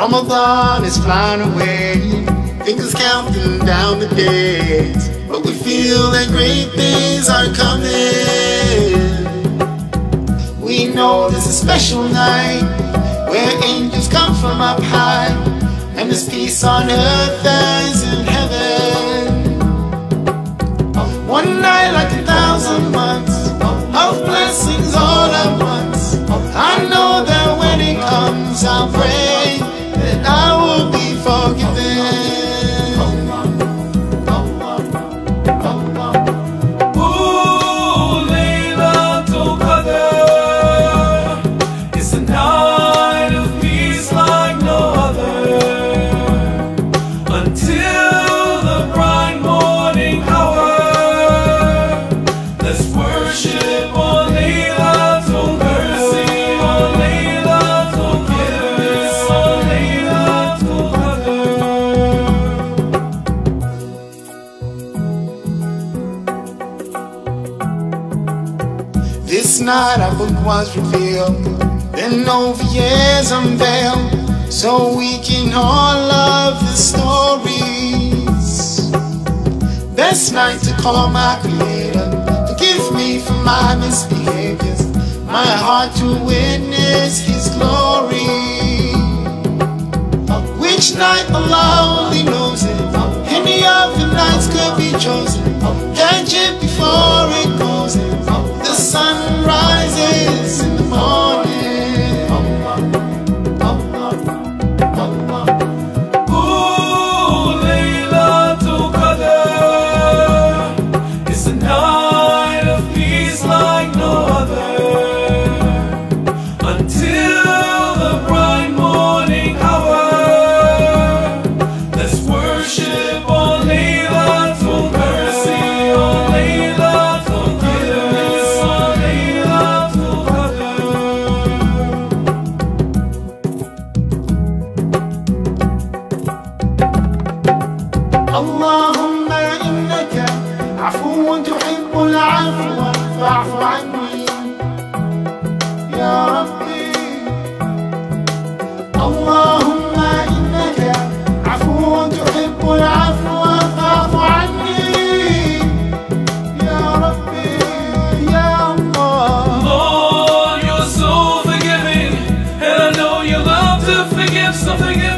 Ramadan is flying away, fingers counting down the days. But we feel that great things are coming. We know there's a special night where angels come from up high, and this peace on earth as in heaven. This night our book was revealed, then over years unveiled, so we can all love the stories. Best night to call my creator, forgive me for my misbehaviors, my heart to witness his glory. Which night Allah اللهم إنك عفو تحب العفو فاعف عني. يا ربي. اللهم إنك عفو تحب العفو فاعف عني. يا ربي. يا الله. Lord, you're so forgiving, and I know you love to forgive, so forgive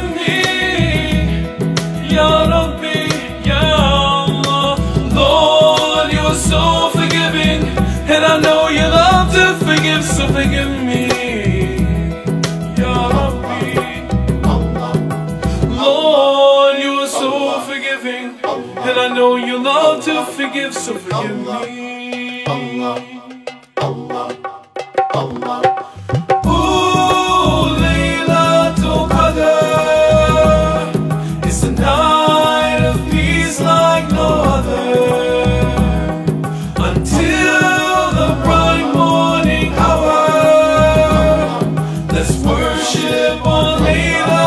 so forgive me. Ya. Lord, you are so forgiving, and I know you love to forgive, so forgive me. Ooh, worship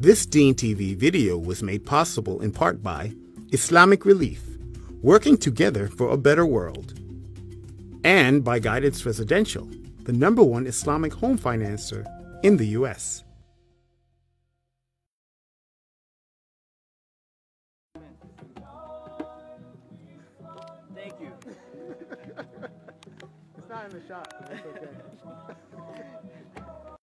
This Deen TV video was made possible in part by Islamic Relief, working together for a better world, and by Guidance Residential, the number one Islamic home financer in the U.S. Thank you. It's not in the shot. That's okay.